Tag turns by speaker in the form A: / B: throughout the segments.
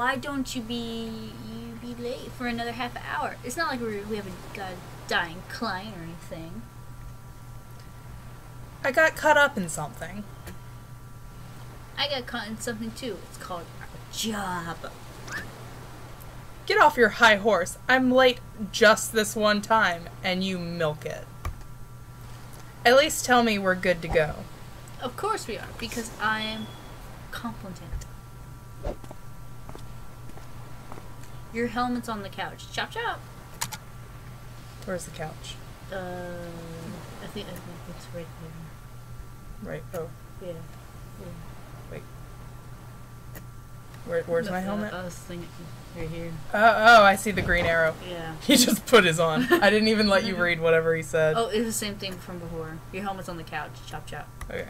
A: why don't you be you be late for another half hour? It's not like we we haven't got a dying client or anything.
B: I got caught up in something.
A: I got caught in something too. It's called a job.
B: Get off your high horse. I'm late just this one time, and you milk it. At least tell me we're good to go.
A: Of course we are, because I am competent. Your helmet's on the couch. Chop chop.
B: Where's the couch?
A: Uh, I think I think it's right there.
B: Right. Oh,
A: there. Yeah.
B: where, where's my
A: Uh,
B: helmet?
A: I was thinking right here.
B: Oh, oh, I see the green arrow.
A: Yeah.
B: He just put his on. I didn't even let you read whatever he said.
A: Oh, it's the same thing from before. Your helmet's on the couch. Chop chop.
B: Okay.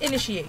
B: Initiate.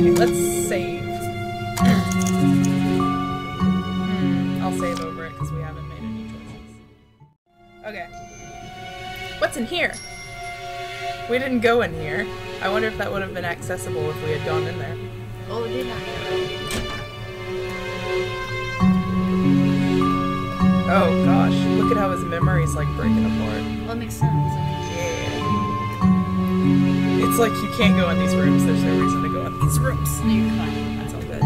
B: Okay, let's save. Hmm, I'll save over it because we haven't made any choices. Okay. What's in here? We didn't go in here. I wonder if that would have been accessible if we had gone in there.
A: Oh, did I?
B: Oh gosh, look at how his memory's like breaking apart.
A: Well, it makes sense.
B: Yeah. It's like you can't go in these rooms. There's no reason to
A: mean, no, you're fine.
B: That's all good.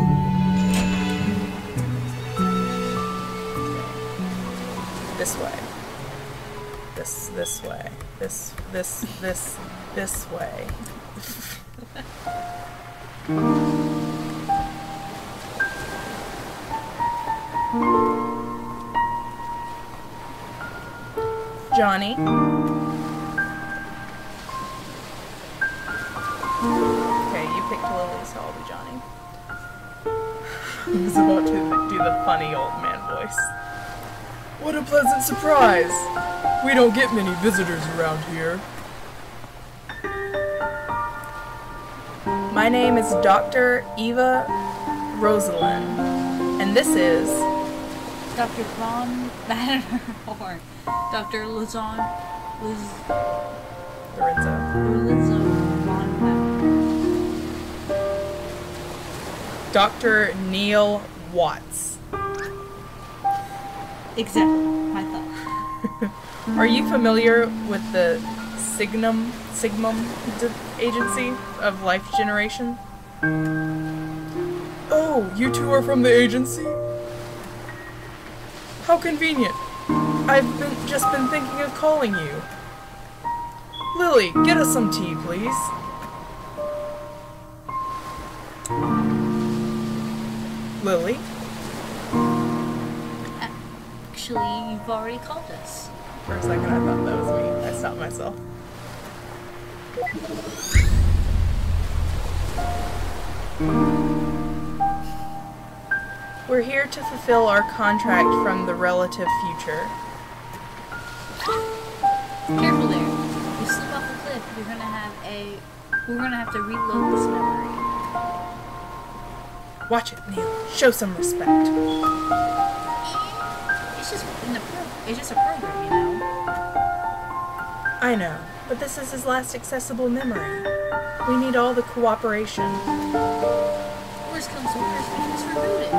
B: This way. This this way. This this this this way. Johnny. Okay, you Lily, so I'll be Johnny. I was about to do the funny old man voice. What a pleasant surprise! We don't get many visitors around here. My name is Dr. Eva Rosalene, and this is
A: Dr. Von Matterhorn. Dr. Lazon. Liz.
B: Lorenzo.
A: Lorenzo
B: Dr. Neil Watts.
A: Exactly. My thought.
B: Are you familiar with the Sigmund Sigmund d- Agency of Life Generation? Oh, you two are from the agency? How convenient. I've been just been thinking of calling you. Lily, get us some tea, please. Lily?
A: Actually, you've already called us.
B: For a second, I thought that was me. I stopped myself. We're here to fulfill our contract from the relative future.
A: Careful there. You slip off the cliff, you're gonna have a. We're gonna have to reload this memory.
B: Watch it, Neil. Show some respect.
A: It's just in the pro. It's just a program, you know.
B: I know, but this is his last accessible memory. We need all the cooperation.
A: Worst comes to worst, we can just reboot it.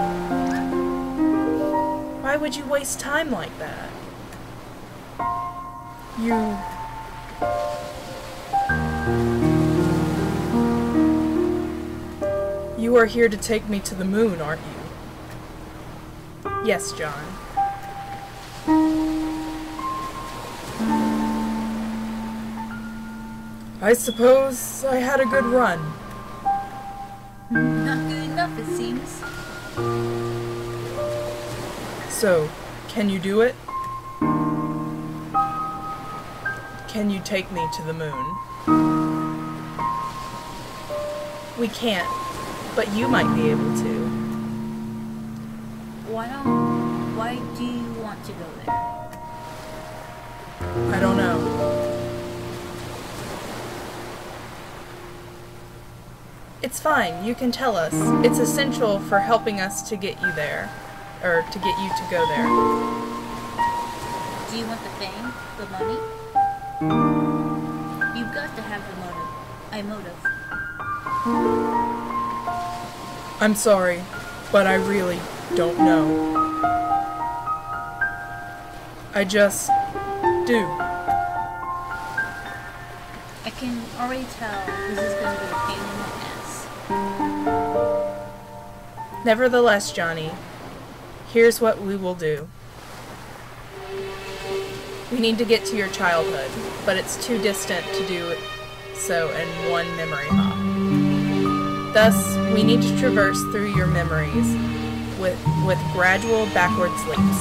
B: Why would you waste time like that? You. You are here to take me to the moon, aren't you? Yes, John. I suppose I had a good run.
A: Not good enough, it seems.
B: So, can you do it? Can you take me to the moon? We can't, but you might be able to.
A: Why don't? Why do you want to go there?
B: I don't know. It's fine, you can tell us. It's essential for helping us to get you there. Or to get you to go there.
A: Do you want the fame, the money? You've got to have the motive. I motive.
B: I'm sorry, but I really don't know. I just do.
A: I can already tell this is going to be a pain in the ass.
B: Nevertheless, Johnny, here's what we will do. We need to get to your childhood, but it's too distant to do so in one memory. Thus, we need to traverse through your memories with, with gradual backwards leaps,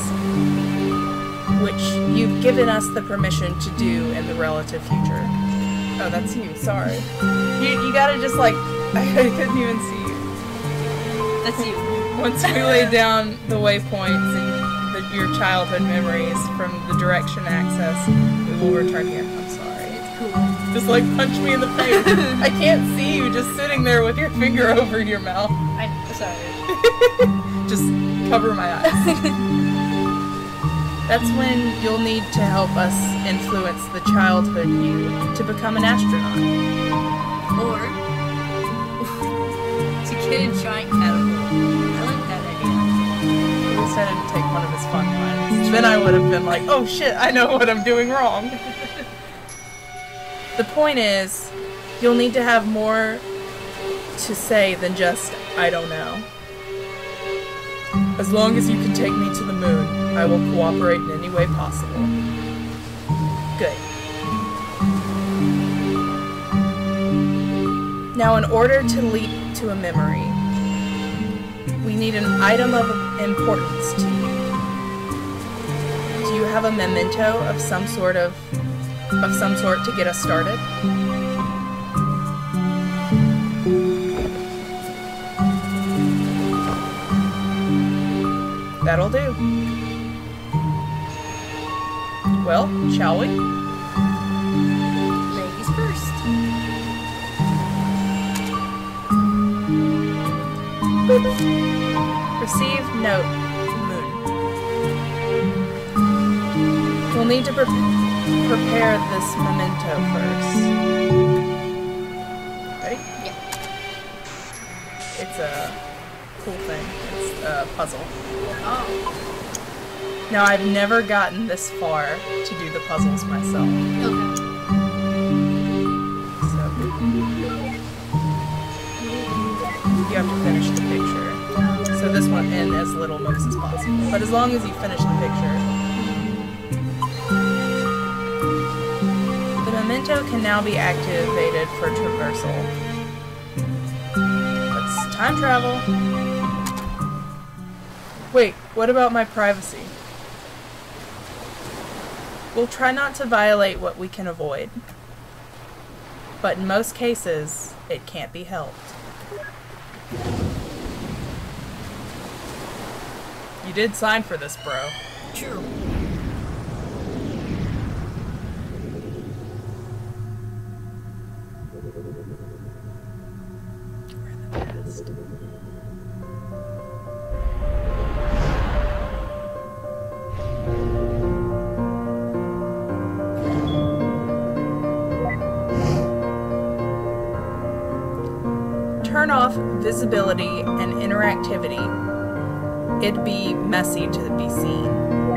B: which you've given us the permission to do in the relative future. Oh, that's you, sorry. You, you gotta just like, I couldn't even see you.
A: That's you.
B: Once we lay down the waypoints and the, your childhood memories from the direction access, we will return here. Just like punch me in the face. I can't see you just sitting there with your finger over your mouth.
A: I'm sorry.
B: Just cover my eyes. That's when you'll need to help us influence the childhood you to become an astronaut.
A: Or to get a giant catapult. I like that idea.
B: At least I didn't take one of his fun ones. Then I would have been like, oh shit, I know what I'm doing wrong. The point is, you'll need to have more to say than just, I don't know. As long as you can take me to the moon, I will cooperate in any way possible. Good. Now, in order to leap to a memory, we need an item of importance to you. Do you have a memento of some sort of of some sort to get us started? That'll do. Well, shall we?
A: Ladies first.
B: Receive note, Moon. We'll need to pre- prepare this memento first. Ready?
A: Yeah.
B: It's a cool thing. It's a puzzle.
A: Oh.
B: Now, I've never gotten this far to do the puzzles myself.
A: Okay.
B: So, you have to finish the picture. So this one in as little moves as possible. But as long as you finish the picture. Memento can now be activated for traversal. Let's time travel. Wait, what about my privacy? We'll try not to violate what we can avoid. But in most cases, it can't be helped. You did sign for this, bro.
A: True.
B: And interactivity. It'd be messy to be seen.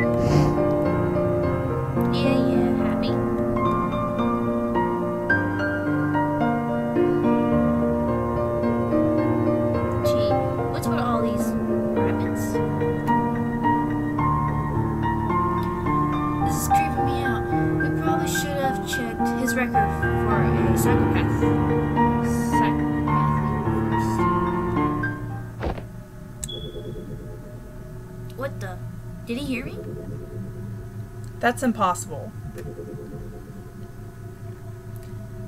B: That's impossible.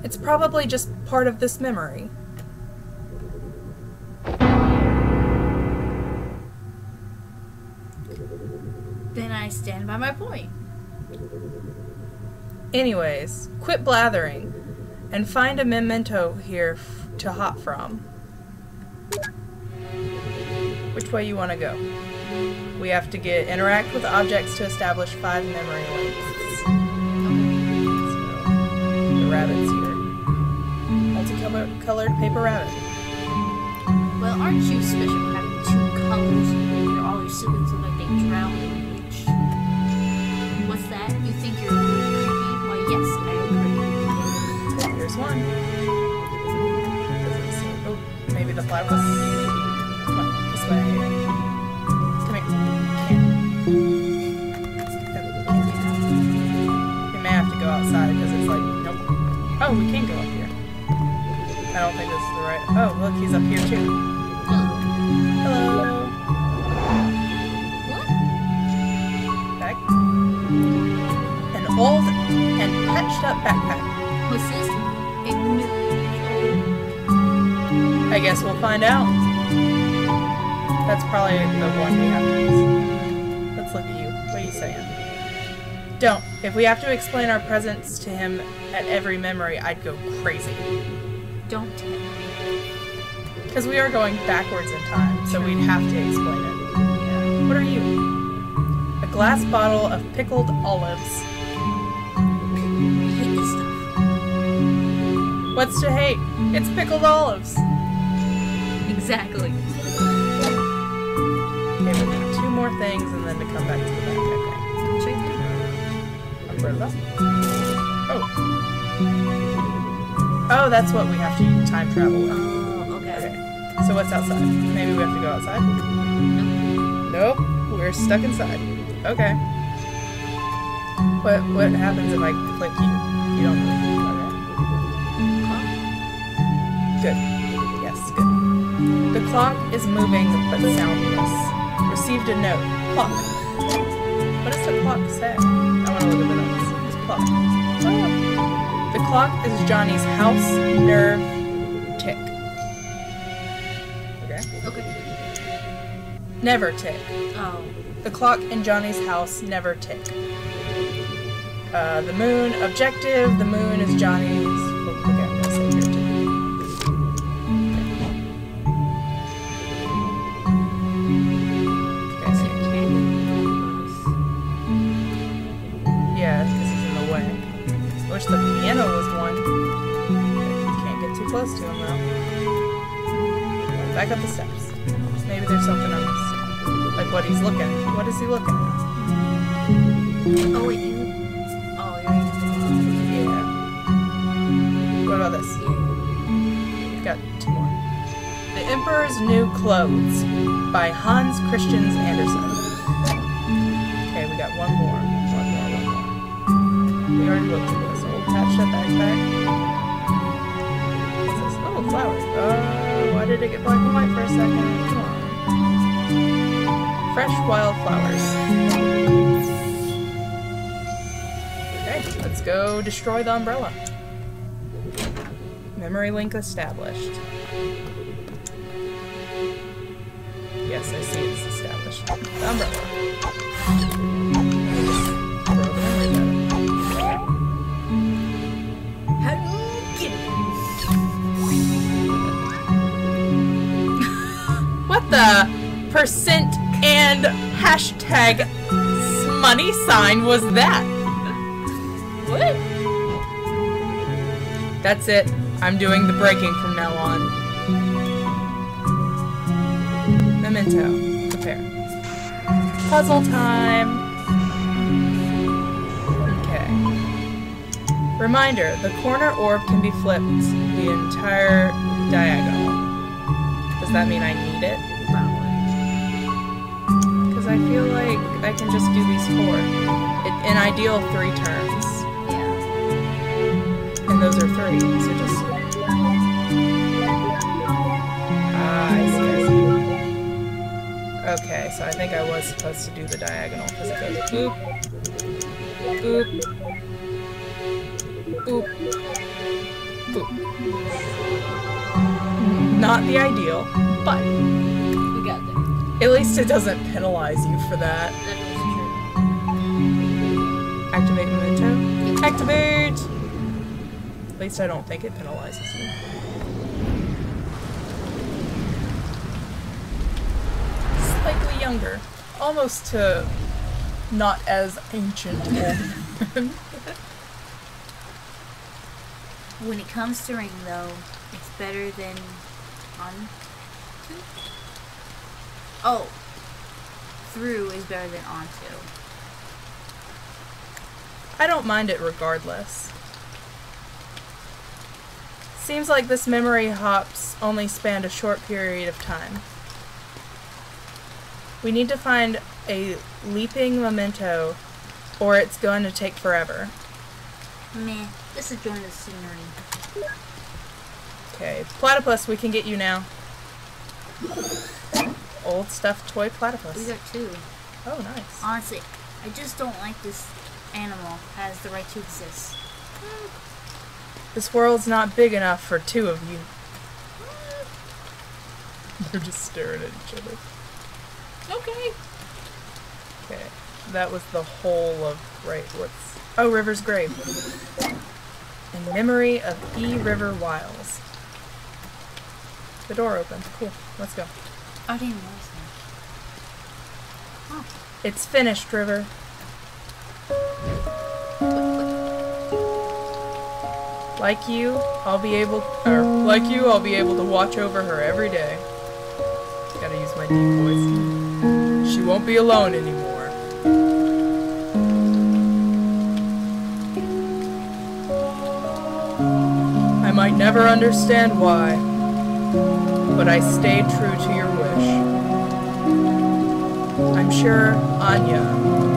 B: It's probably just part of this memory.
A: Then I stand by my point.
B: Anyways, quit blathering and find a memento here to hop from. Which way you want to go? We have to get interact with objects to establish five memory links. So, the rabbit's here. Multicolored colored paper rabbit.
A: Well, aren't you special for having two colors? Maybe your, all your siblings look like they drowned in bleach. What's that? You think you're really creepy? Why, yes, I agree.
B: Here's one. Oh, maybe the flowers. Oh, look, he's up here too. Hello.
A: what?
B: Back. An old and patched up backpack.
A: What's this? A new.
B: I guess we'll find out. That's probably the one we have to use. Let's look at you. What are you saying? Don't. If we have to explain our presence to him at every memory, I'd go crazy.
A: Don't tell me.
B: Because we are going backwards in time, so we'd have to explain it.
A: Yeah.
B: What are you? A glass bottle of pickled olives.
A: I hate this stuff.
B: What's to hate? It's pickled olives.
A: Exactly.
B: Okay, we need two more things and then to come back to the back. Okay.
A: There.
B: Umbrella. Oh, that's what we have to time travel with.
A: Oh, okay.
B: Okay. So what's outside? Maybe we have to go outside? Nope. We're stuck inside. Okay. What what happens if I click you? You don't move. Okay. Good. Yes, good. The clock is moving but soundless. Received a note. Clock. What does the clock say? I want to look at the notes. It's clock. Oh. The clock is Johnny's house nerve tick. Okay.
A: Okay.
B: Never tick.
A: Oh.
B: The clock in Johnny's house never tick. Uh, the moon objective. The moon is Johnny's. Close to him though. Back up the steps. Maybe there's something I missed. Like what he's looking. What is he looking at?
A: Oh wait, you. Oh, you're.
B: Yeah. What about this? Got two more. The Emperor's New Clothes by Hans Christians Andersen. Okay, we got one more. One more, one more. We already looked at this. Old patched up backpack. Oh, flowers. Uh, why did it get black and white for a second? Come on. Fresh wildflowers. Okay, let's go destroy the umbrella. Memory link established. Yes, I see it's established. The umbrella. The percent and hashtag money sign was that?
A: What?
B: That's it. I'm doing the breaking from now on. Memento. Prepare. Puzzle time. Okay. Reminder, the corner orb can be flipped the entire diagonal. Does that mean I need it? Because I feel like I can just do these four. It, an ideal three turns.
A: Yeah.
B: And those are three, so just. Ah, I see, I Okay, so I think I was supposed to do the diagonal because it goes boop, boop, boop, boop. Not the ideal, but
A: We got there.
B: At least it doesn't penalize you for that.
A: That is
B: Activate memento. Activate! At least I don't think it penalizes you. Slightly younger. Almost to not as ancient.
A: When it comes to ring, though, it's better than on two. Oh, through is better than onto.
B: I don't mind it regardless. Seems like this memory hops only spanned a short period of time. We need to find a leaping memento, or it's going to take forever.
A: Meh. This is join the scenery.
B: Okay, platypus, we can get you now. Old stuffed toy
A: We
B: platypus.
A: got two.
B: Oh, nice.
A: Honestly, I just don't like this animal has the right to exist.
B: This world's not big enough for two of you. They're just staring at each other.
A: Okay.
B: Okay, that was the whole of right. What's oh River's grave? In memory of E. River Wyles. The door opened. Cool. Let's go.
A: I didn't notice that.
B: It's finished, River. Like you, I'll be able, or like you, I'll be able to watch over her every day. Gotta use my deep voice. She won't be alone anymore. I might never understand why, but I stayed true to your. I'm sure Anya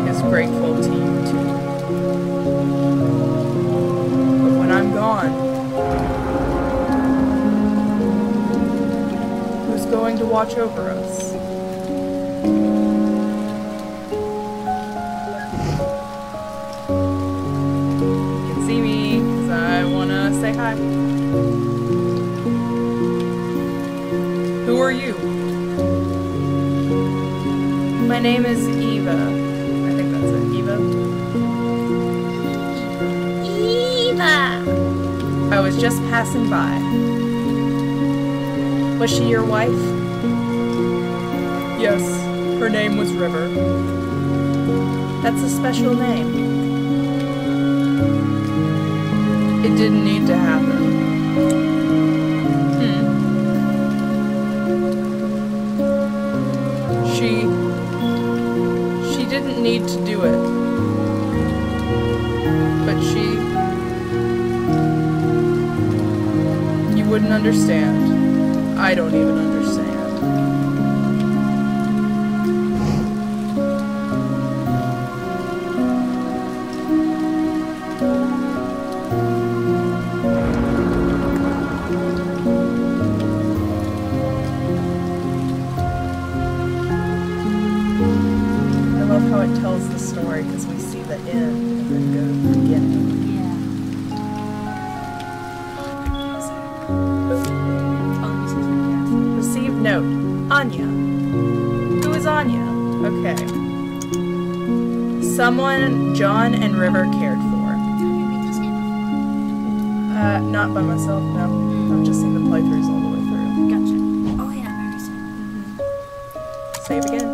B: is grateful to you too. But when I'm gone, who's going to watch over us? You can see me, 'cause I wanna say hi. Who are you? Name is Eva. I think that's it. Eva?
A: Eva!
B: I was just passing by. Was she your wife? Yes, her name was River. That's a special name. It didn't need to happen. Understand. I don't even note. Anya. Who is Anya? Okay. Someone John and River cared for.
A: Have you beat this game before?
B: Uh, not by myself, no. I've just seen the playthroughs all the way through.
A: Gotcha. Oh yeah, I remember seeing that.
B: Save again.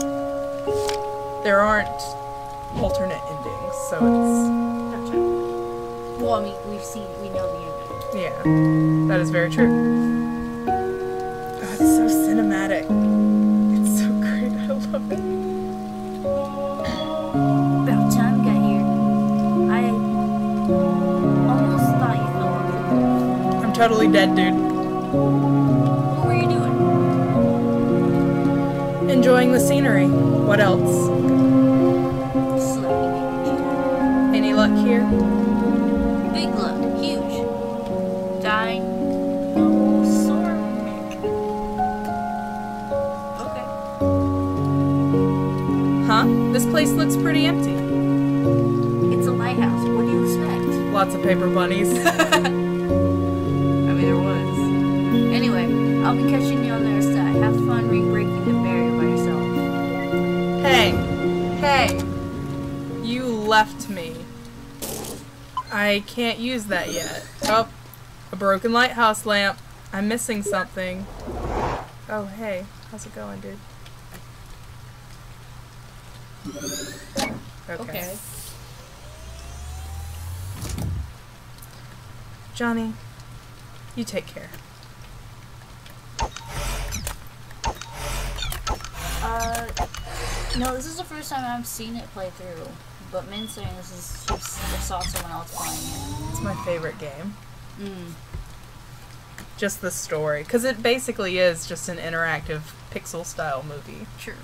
B: There aren't alternate endings, so it's.
A: Gotcha. Well, I mean, we've seen, we know the ending.
B: Yeah. That is very true. Totally dead, dude.
A: What were you doing?
B: Enjoying the scenery. What else?
A: Sleeping.
B: Any luck here?
A: Big luck. Huge. Dying. No. Okay.
B: Huh? This place looks pretty empty.
A: It's a lighthouse. What do you expect?
B: Lots of paper bunnies.
A: I'll be catching you on the other side. Have fun re-breaking the barrier by yourself.
B: hey, hey, you left me. I can't use that yet. Oh, a broken lighthouse lamp. I'm missing something. Oh, hey, how's it going, dude? Okay.
A: Okay.
B: Johnny, you take care.
A: Uh, no, this is the first time I've seen it play through. But Min's saying this is she s- saw someone else playing it.
B: It's my favorite game.
A: Mm.
B: Just the story. Because it basically is just an interactive pixel style movie.
A: Sure.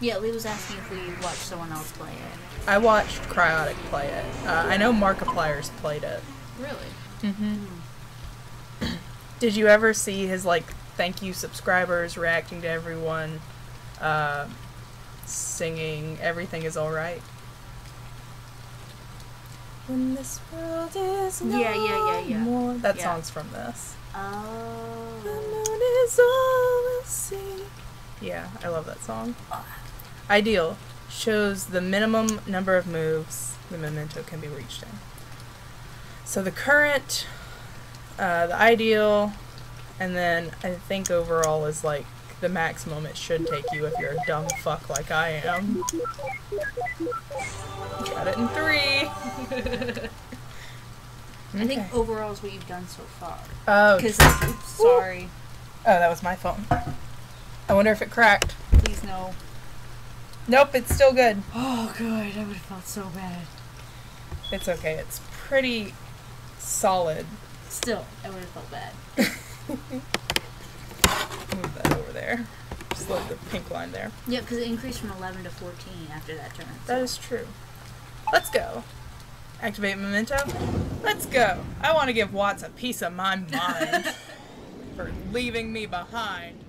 A: Yeah, Lee was asking if we watched someone else play it.
B: I watched Cryaotic play it. Uh, I know Markiplier's played it.
A: Really?
B: Mm-hmm. Did you ever see his like thank you subscribers reacting to everyone uh, singing "Everything Is All Right"? When this world is no
A: Yeah, yeah, yeah, yeah.
B: more. That
A: Yeah.
B: song's from this. Oh. The
A: Oh.
B: moon is all we'll see. Yeah, I love that song. Ideal shows the minimum number of moves the memento can be reached in. So the current, uh, the ideal, and then I think overall is like the maximum it should take you if you're a dumb fuck like I am. Got it in three.
A: I think
B: Okay.
A: overall is what you've done so far.
B: Oh,
A: Because, sorry.
B: oh, that was my phone. I wonder if it cracked.
A: Please no.
B: Nope, it's still good.
A: Oh, good. I would have felt so bad.
B: It's okay. It's pretty solid.
A: Still, I would have felt bad.
B: There. Just let the pink line there.
A: Yeah, because it increased from 11 to 14 after that turn.
B: That is true. Let's go. Activate memento. Let's go. I want to give Watts a piece of my mind for leaving me behind.